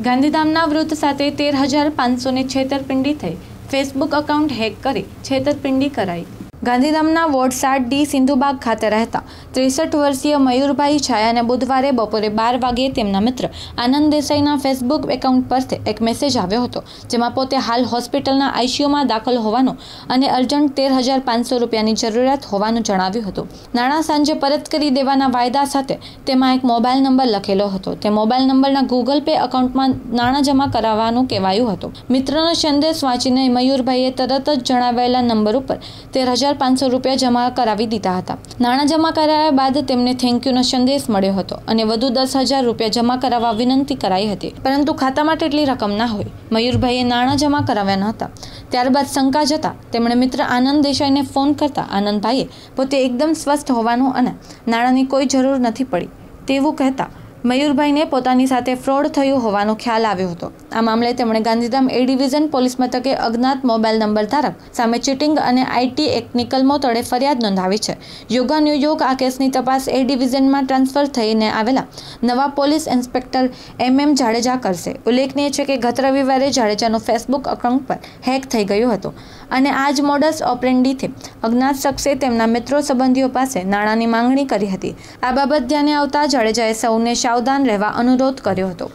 ગાંધીધામના વૃદ્ધ સાથે તેર હજાર પાંચસોની છેતરપિંડી થઈ. ફેસબુક એકાઉન્ટ હેક કરી છેતરપિંડી કરાઈ. ગાંધીધામના વોર્ડ સાત ડી સિંધુબાગ ખાતે રહેતા ત્રેસઠ વર્ષીય મયુરભાઈ છાયાને બુધવારે બપોરે બાર વાગ્યે તેમના મિત્ર આનંદ દેસાઈના ફેસબુક એકાઉન્ટ પરથી એક મેસેજ આવ્યો હતો, જેમાં પોતે હાલ હોસ્પિટલના આઈસીયુમાં દાખલ હોવાનું અને અર્જન્ટ તેર હજાર પાંચસો રૂપિયાની જરૂરિયાત હોવાનું જણાવ્યું હતું. નાણાં સાંજે પરત કરી દેવાના વાયદા સાથે તેમાં એક મોબાઈલ નંબર લખેલો હતો. તે મોબાઈલ નંબરના ગૂગલ પે એકાઉન્ટમાં નાણાં જમા કરાવવાનું કહેવાયું હતું. મિત્રનો સંદેશ વાંચીને મયુરભાઈએ તરત જ જણાવેલા નંબર ઉપર તેર હજાર પાંચસો રૂપિયા જમા કરાવી દીધા હતા. નાણાં જમા કરાયા બાદ તેમને થેન્ક યુનો સંદેશ મળ્યો હતો અને વધુ દસ હજાર રૂપિયા જમા કરાવવા વિનંતી કરાઈ હતી. પરંતુ ખાતામાં તેટલી રકમ ના હોય. મયુરભાઈએ નાણાં જમા કરાવ્યા ન હતા. ત્યારબાદ શંકા જતા તેમણે મિત્ર આનંદ દેસાઈને ફોન કરતા આનંદભાઈએ પોતે એકદમ સ્વસ્થ હોવાનું અને નાણાંની કોઈ જરૂર નથી પડી. તેવું કહેતા મયુરભાઈને પોતાની સાથે ફ્રોડ થયું હોવાનો ખ્યાલ આવ્યો હતો. આ મામલે તેમણે ગાંધીધામ એ ડિવિઝન પોલીસ મથકે અજ્ઞાત મોબાઈલ નંબર ધારક સામે ચીટિંગ અને આઈટી એક્ટની નિકલમો તળે ફરિયાદ નોંધાવી છે. યોગાનુયોગ આ કેસની તપાસ એ ડિવિઝનમાં ટ્રાન્સફર થઈને આવેલા નવા police inspector M M Jadeja કરશે. ઉલ્લેખનીય છે કે ગત રવિવારે જાડેજાનું ફેસબુક અકાઉન્ટ પર હેક થઈ ગયું હતું અને આ જ મોડસ ઓપરેન્ડીથી અજ્ઞાત શખ્સે તેમના મિત્રો સંબંધીઓ પાસે નાણાંની માંગણી કરી હતી. આ બાબત ધ્યાને આવતા જાડેજાએ સૌને સાવધાન રહેવા અનુરોધ કર્યો હતો.